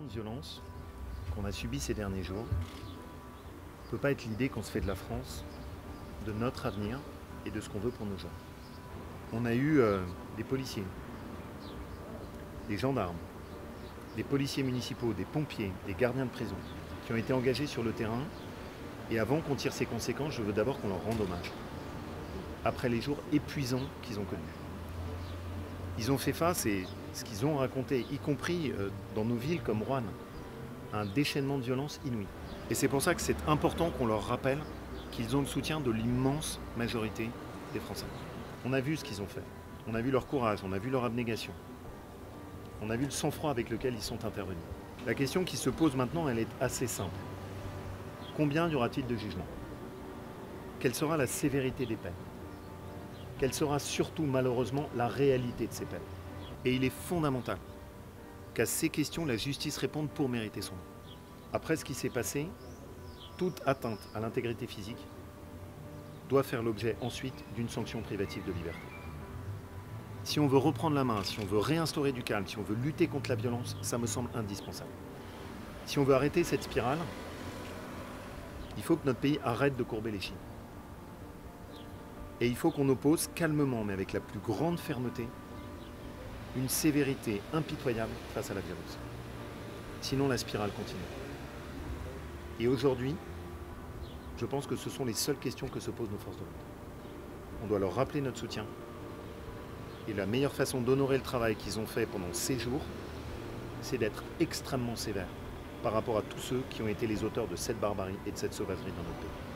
de violence qu'on a subi ces derniers jours ne peut pas être l'idée qu'on se fait de la France, de notre avenir et de ce qu'on veut pour nos gens. On a eu euh, des policiers, des gendarmes, des policiers municipaux, des pompiers, des gardiens de prison qui ont été engagés sur le terrain. Et avant qu'on tire ces conséquences, je veux d'abord qu'on leur rende hommage. Après les jours épuisants qu'ils ont connus. Ils ont fait face, et ce qu'ils ont raconté, y compris euh, dans nos villes comme Rouen, un déchaînement de violence inouï. Et c'est pour ça que c'est important qu'on leur rappelle qu'ils ont le soutien de l'immense majorité des Français. On a vu ce qu'ils ont fait. On a vu leur courage, on a vu leur abnégation. On a vu le sang-froid avec lequel ils sont intervenus. La question qui se pose maintenant, elle est assez simple. Combien y aura-t-il de jugements? Quelle sera la sévérité des peines? Quelle sera surtout malheureusement la réalité de ces peines Et il est fondamental qu'à ces questions, la justice réponde pour mériter son nom. Après ce qui s'est passé, toute atteinte à l'intégrité physique doit faire l'objet ensuite d'une sanction privative de liberté. Si on veut reprendre la main, si on veut réinstaurer du calme, si on veut lutter contre la violence, ça me semble indispensable. Si on veut arrêter cette spirale, il faut que notre pays arrête de courber les chines. Et il faut qu'on oppose calmement, mais avec la plus grande fermeté, une sévérité impitoyable face à la violence. Sinon, la spirale continue. Et aujourd'hui, je pense que ce sont les seules questions que se posent nos forces de l'ordre. On doit leur rappeler notre soutien, et la meilleure façon d'honorer le travail qu'ils ont fait pendant ces jours, c'est d'être extrêmement sévère par rapport à tous ceux qui ont été les auteurs de cette barbarie et de cette sauvagerie dans notre pays.